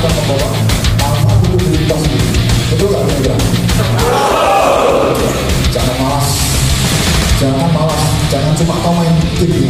Betul Jangan malas, jangan malas, jangan cuma kau main game di